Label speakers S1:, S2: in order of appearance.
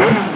S1: Yeah.